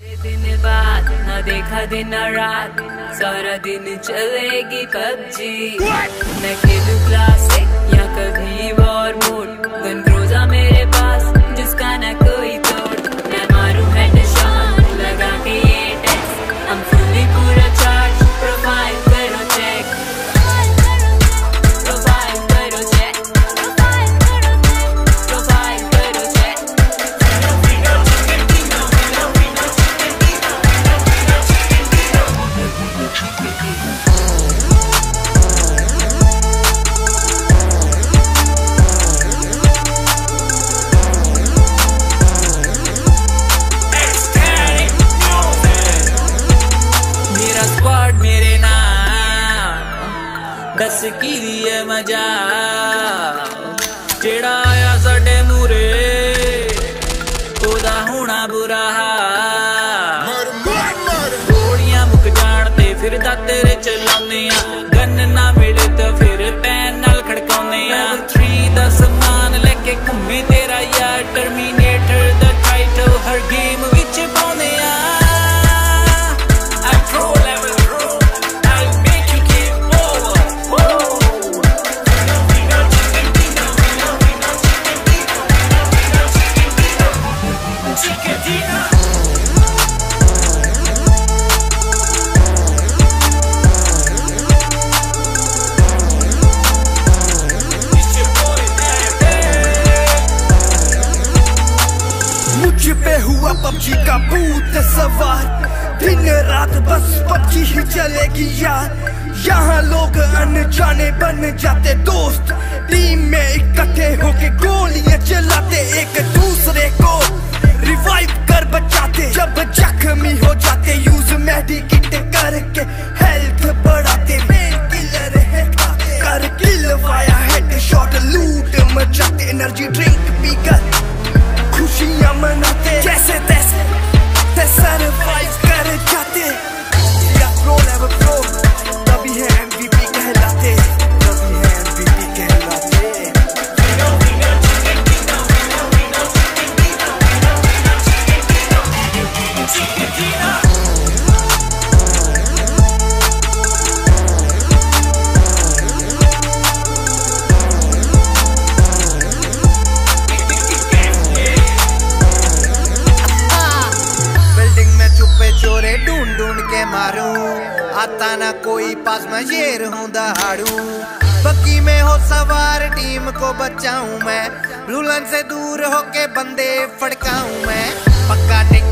दिन बाद न देखा दिन रात सारा दिन चलेगी पबजी मैं खेलू क्लासिक या कभी वॉर मोड ਦੱਸ ਕੀ ਏ ਮਜਾ? ਜਿਹੜਾ ਆਇਆ ਸਾਡੇ ਮੂਰੇ ਉਹਦਾ ਹੋਣਾ ਬੁਰਾ ਮਰ ਗੋਲੀਆਂ ਮੁੱਕ ਜਾਣ ਤੇ ਫਿਰਦਾ ਤੇਰੇ ਚਲਾਉਂਦੇ ਆ। ਗੰਨ ਨਾ ਮਿਲੇ ਤਾਂ ਫਿਰ ਪੈਨ ਨਾਲ ਖੜਕਾਉਂਦੇ ਆ। 3 ਦਾ ਸਮਾਨ ਲੈ ਕੇ ਘੁੰਮੇ ਤੇਰਾ ਯਾਰ ਟਰਮੀਨੇਟਰ ਦਾ ਟਾਈਟਲ ਹਰ भूत सवार दिन रात बस पबजी ही चलेगी यार। यहाँ लोग अनजाने बन जाते दोस्त। टीम में इकट्ठे होके गोलियाँ चलाते, एक दूसरे को रिवाइव कर बचाते। जब जख्मी हो जाते यूज़ मेडिकेट करके हेल्थ बढ़ाते। मेन किलर है कर किल वाया हेड शॉट लूट मचाते एनर्जी ड्रिंक पीकर खुशियाँ मनाते। जैसे Spotify. ढूंढ ढूंढ के मारूं। आता ना कोई पास मैं शेर हूँ दहाड़ू। बक्की में हो सवार टीम को बचाऊं मैं। रुलन से दूर होके बंदे फड़काऊं मैं। पक्का ठिकाना पोचिंग की हमारी